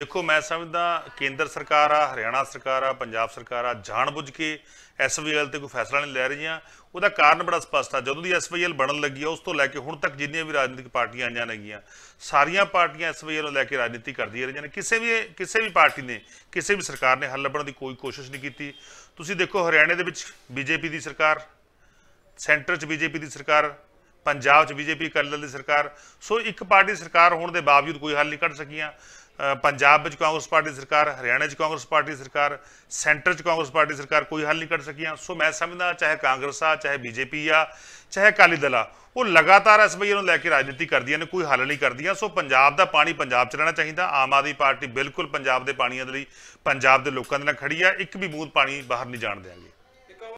ਦੇਖੋ, ਮੈਂ ਸਮਝਦਾ ਕੇਂਦਰ ਸਰਕਾਰ ਆ, ਹਰਿਆਣਾ ਸਰਕਾਰ ਆ, ਪੰਜਾਬ ਸਰਕਾਰ ਆ, ਜਾਣਬੁੱਝ ਕੇ ਐਸਵੀਐਲ ਤੇ ਕੋਈ ਫੈਸਲਾ ਨਹੀਂ ਲੈ ਰਹੀਆਂ। ਉਹਦਾ ਕਾਰਨ ਬੜਾ ਸਪਸ਼ਟ ਆ। ਜਦੋਂ ਦੀ ਐਸਵੀਐਲ ਬਣਨ ਲੱਗੀ ਆ, ਉਸ ਤੋਂ ਲੈ ਕੇ ਹੁਣ ਤੱਕ ਜਿੰਨੀਆਂ ਵੀ ਰਾਜਨੀਤਿਕ ਪਾਰਟੀਆਂ ਆਈਆਂ ਨੇਗੀਆਂ, ਸਾਰੀਆਂ ਪਾਰਟੀਆਂ ਐਸਵੀਐਲ ਨੂੰ ਲੈ ਕੇ ਰਾਜਨੀਤੀ ਕਰਦੀਆਂ ਰਹੀਆਂ ਨੇ। ਕਿਸੇ ਵੀ ਕਿਸੇ ਵੀ ਪਾਰਟੀ ਨੇ, ਕਿਸੇ ਵੀ ਸਰਕਾਰ ਨੇ ਹੱਲ ਲੱਭਣ ਦੀ ਕੋਈ ਕੋਸ਼ਿਸ਼ ਨਹੀਂ ਕੀਤੀ। ਤੁਸੀਂ ਦੇਖੋ, ਹਰਿਆਣੇ ਦੇ ਵਿੱਚ ਬੀਜੇਪੀ ਦੀ ਸਰਕਾਰ, ਸੈਂਟਰ 'ਚ ਬੀਜੇਪੀ ਦੀ ਸਰਕਾਰ, ਪੰਜਾਬ 'ਚ ਬੀਜੇਪੀ ਅਕਾਲੀ ਦਲ ਦੀ ਸਰਕਾਰ। ਸੋ ਇੱਕ ਪਾਰਟੀ ਸਰਕਾਰ ਹੋਣ ਦੇ ਬਾਵਜੂਦ ਕੋਈ ਹੱਲ ਨਹੀਂ ਕੱਢ ਸਕੀਆਂ। ਪੰਜਾਬ ਵਿੱਚ ਕਾਂਗਰਸ ਪਾਰਟੀ ਦੀ ਸਰਕਾਰ, ਹਰਿਆਣਾ 'ਚ ਕਾਂਗਰਸ ਪਾਰਟੀ ਦੀ ਸਰਕਾਰ, ਸੈਂਟਰ 'ਚ ਕਾਂਗਰਸ ਪਾਰਟੀ ਦੀ ਸਰਕਾਰ ਕੋਈ ਹੱਲ ਨਹੀਂ ਕੱਢ ਸਕੀਆਂ। ਸੋ ਮੈਂ ਸਮਝਦਾ ਚਾਹੇ ਕਾਂਗਰਸ ਆ, ਚਾਹੇ ਬੀਜੇਪੀ ਆ, ਚਾਹੇ ਅਕਾਲੀ ਦਲ ਆ, ਉਹ ਲਗਾਤਾਰ ਇਸ ਨੂੰ ਲੈ ਕੇ ਰਾਜਨੀਤੀ ਕਰਦੀਆਂ ਨੇ, ਕੋਈ ਹੱਲ ਨਹੀਂ ਕਰਦੀਆਂ। ਸੋ ਪੰਜਾਬ ਦਾ ਪਾਣੀ ਪੰਜਾਬ 'ਚ ਰਹਿਣਾ ਚਾਹੀਦਾ। ਆਮ ਆਦਮੀ ਪਾਰਟੀ ਬਿਲਕੁਲ ਪੰਜਾਬ ਦੇ ਪਾਣੀਆਂ ਦੇ ਲਈ, ਪੰਜਾਬ ਦੇ ਲੋਕਾਂ ਦੇ ਨਾਲ ਖੜੀ ਆ। ਇੱਕ ਵੀ ਬੂੰਦ ਪਾਣੀ ਬਾਹਰ ਨਹੀਂ ਜਾਣ ਦੇਵਾਂਗੇ